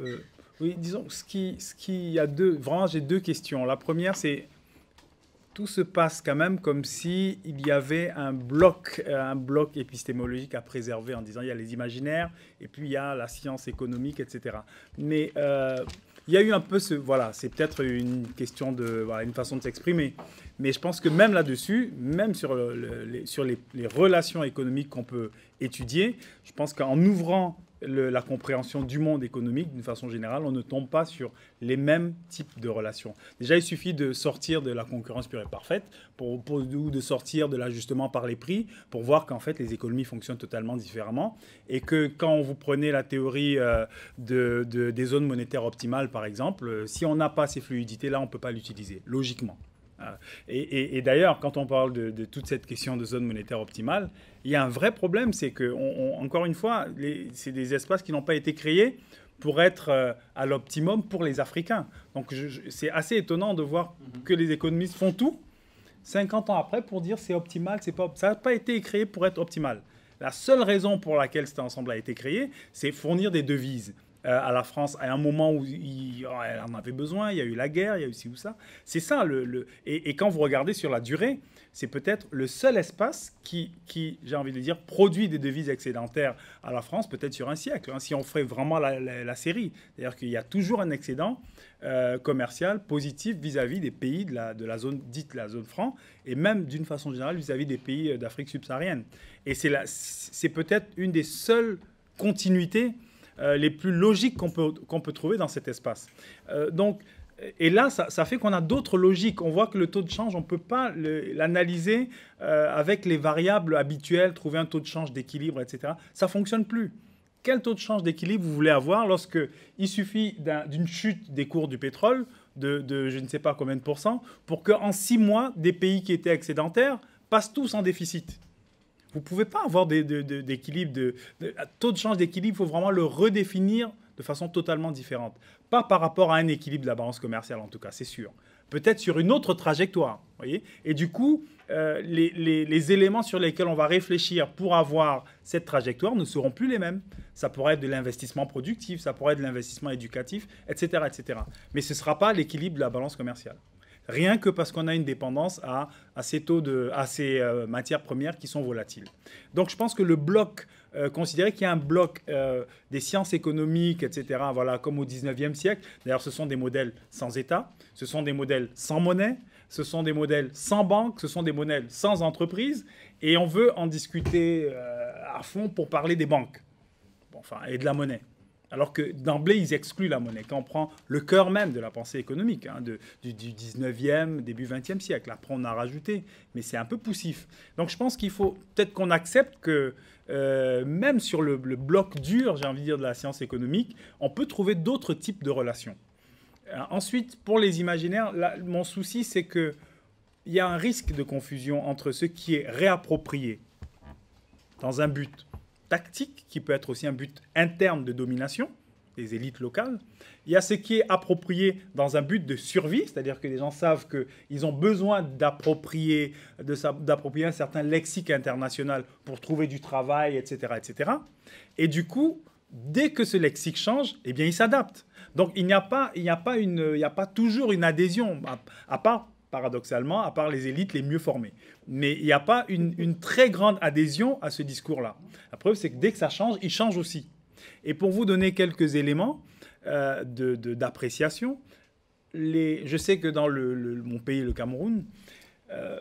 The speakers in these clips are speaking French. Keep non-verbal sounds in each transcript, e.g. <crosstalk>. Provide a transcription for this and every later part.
Euh, oui, disons, ce qui, ce qui a deux, vraiment, j'ai deux questions. La première, c'est tout se passe quand même comme si il y avait un bloc, euh, un bloc épistémologique à préserver en disant il y a les imaginaires et puis il y a la science économique, etc. Mais euh, il y a eu un peu ce, voilà, c'est peut-être une question de, voilà, une façon de s'exprimer. Mais je pense que même là-dessus, même sur, les, sur les, les relations économiques qu'on peut étudier, je pense qu'en ouvrant la compréhension du monde économique d'une façon générale, on ne tombe pas sur les mêmes types de relations. Déjà, il suffit de sortir de la concurrence pure et parfaite ou de sortir de l'ajustement par les prix pour voir qu'en fait les économies fonctionnent totalement différemment et que quand vous prenez la théorie euh, de, des zones monétaires optimales, par exemple, euh, si on n'a pas ces fluidités, là, on ne peut pas l'utiliser, logiquement. Euh, et, d'ailleurs, quand on parle de, toute cette question de zone monétaire optimale, il y a un vrai problème, c'est que, encore une fois, c'est des espaces qui n'ont pas été créés pour être euh, à l'optimum pour les Africains. Donc c'est assez étonnant de voir mhm. que les économistes font tout 50 ans après pour dire c'est optimal, c'est pas, ça n'a pas été créé pour être optimal. La seule raison pour laquelle cet ensemble a été créé, c'est fournir des devises. Euh, à la France à un moment où il, elle en avait besoin, il y a eu la guerre, il y a eu ci ou ça. C'est ça, Et, quand vous regardez sur la durée, c'est peut-être le seul espace qui, j'ai envie de dire, produit des devises excédentaires à la France, peut-être sur un siècle, hein, si on ferait vraiment la, série. C'est-à-dire qu'il y a toujours un excédent euh, commercial positif vis-à-vis des pays de la, zone dite la zone franc, et même d'une façon générale vis-à-vis des pays d'Afrique subsaharienne. Et c'est peut-être une des seules continuités euh, les plus logiques qu'on peut, peut trouver dans cet espace. Euh, donc, et là, ça, fait qu'on a d'autres logiques. On voit que le taux de change, on ne peut pas l'analyser euh, avec les variables habituelles, trouver un taux de change d'équilibre, etc. Ça ne fonctionne plus. Quel taux de change d'équilibre vous voulez avoir lorsque il suffit d'une chute des cours du pétrole de, de, je ne sais pas combien de pourcents pour qu'en six mois, des pays qui étaient excédentaires passent tous en déficit? Vous pouvez pas avoir d'équilibre, de, taux de change d'équilibre, il faut vraiment le redéfinir de façon totalement différente. Pas par rapport à un équilibre de la balance commerciale, en tout cas, c'est sûr. Peut-être sur une autre trajectoire. Voyez Et du coup, euh, les, les, éléments sur lesquels on va réfléchir pour avoir cette trajectoire ne seront plus les mêmes. Ça pourrait être de l'investissement productif, ça pourrait être de l'investissement éducatif, etc., etc. Mais ce ne sera pas l'équilibre de la balance commerciale rien que parce qu'on a une dépendance à, ces taux de, à ces euh, matières premières qui sont volatiles. Donc je pense que le bloc, euh, considérer qu'il y a un bloc euh, des sciences économiques, etc., voilà, comme au 19e siècle, d'ailleurs ce sont des modèles sans État, ce sont des modèles sans monnaie, ce sont des modèles sans banque, ce sont des modèles sans entreprise, et on veut en discuter à fond pour parler des banques enfin, et de la monnaie. Alors que d'emblée, ils excluent la monnaie. Quand on prend le cœur même de la pensée économique hein, du, 19e, début 20e siècle, après on a rajouté, mais c'est un peu poussif. Donc je pense qu'il faut peut-être qu'on accepte que euh, même sur le, bloc dur, j'ai envie de dire, de la science économique, on peut trouver d'autres types de relations. Euh, ensuite, pour les imaginaires, mon souci, c'est qu'il y a un risque de confusion entre ce qui est réapproprié dans un but tactique, qui peut être aussi un but interne de domination des élites locales. Il y a ce qui est approprié dans un but de survie, c'est-à-dire que les gens savent qu'ils ont besoin d'approprier, un certain lexique international pour trouver du travail, etc., etc. Et du coup, dès que ce lexique change, eh bien, il s'adapte. Donc, il n'y a pas, toujours une adhésion, à part paradoxalement, à part les élites les mieux formées. Mais il n'y a pas une, très grande adhésion à ce discours-là. La preuve, c'est que dès que ça change, il change aussi. Et pour vous donner quelques éléments euh, d'appréciation, je sais que dans mon pays, le Cameroun, euh,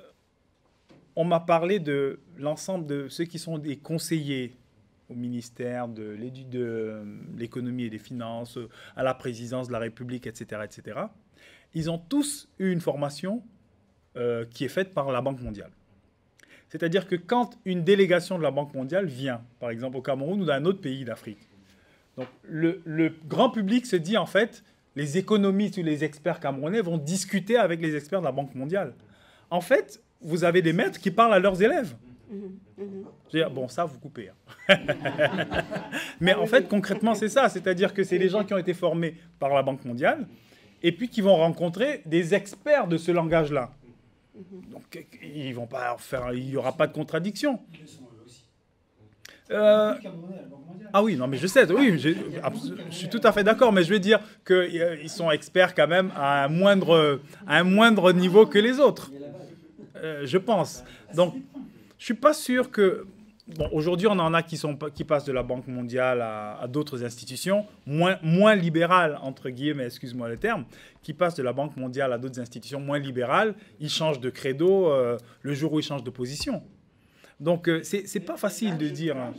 on m'a parlé de l'ensemble de ceux qui sont des conseillers au ministère de l'économie et des finances, à la présidence de la République, etc., etc ils ont tous eu une formation euh, qui est faite par la Banque mondiale. C'est-à-dire que quand une délégation de la Banque mondiale vient, par exemple au Cameroun ou dans un autre pays d'Afrique, donc le, grand public se dit en fait, les économistes ou les experts camerounais vont discuter avec les experts de la Banque mondiale. En fait, vous avez des maîtres qui parlent à leurs élèves. Bon, ça, vous coupez. Hein. <laughs> Mais en fait, concrètement, c'est ça. C'est-à-dire que c'est les gens qui ont été formés par la Banque mondiale et puis qui vont rencontrer des experts de ce langage-là. Donc, ils vont pas faire, il n'y aura pas de contradiction. Euh, ah oui, non, mais je sais, oui, je, je suis tout à fait d'accord, mais je veux dire qu'ils sont experts quand même à un moindre, à un moindre niveau que les autres. Euh, je pense. Donc, je suis pas sûr que. Bon, aujourd'hui, on en a qui, sont, qui passent de la Banque mondiale à, d'autres institutions, moins, moins libérales, entre guillemets, excuse-moi le terme, qui passent de la Banque mondiale à d'autres institutions moins libérales. Ils changent de credo euh, le jour où ils changent de position. Donc, euh, c'est pas facile de dire. Hein.